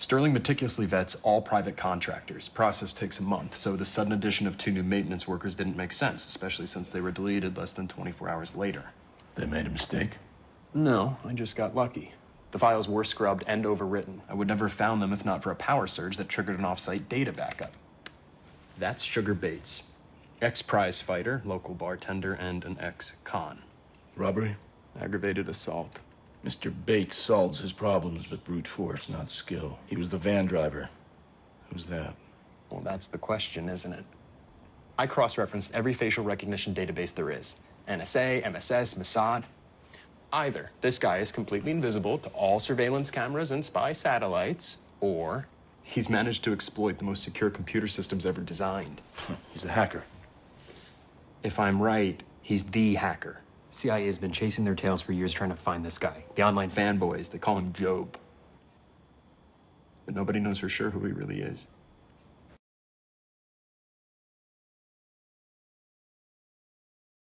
Sterling meticulously vets all private contractors. Process takes a month, so the sudden addition of two new maintenance workers didn't make sense, especially since they were deleted less than 24 hours later. They made a mistake. No, I just got lucky. The files were scrubbed and overwritten. I would never have found them if not for a power surge that triggered an offsite data backup. That's Sugar Bates, ex prize fighter, local bartender, and an ex con. Robbery? Aggravated assault. Mr. Bates solves his problems with brute force, not skill. He was the van driver. Who's that? Well, that's the question, isn't it? I cross referenced every facial recognition database there is NSA, MSS, Mossad. Either this guy is completely invisible to all surveillance cameras and spy satellites, or he's managed to exploit the most secure computer systems ever designed. He's a hacker. If I'm right, he's the hacker. CIA has been chasing their tails for years trying to find this guy. The online fanboys, they call him Job. But nobody knows for sure who he really is.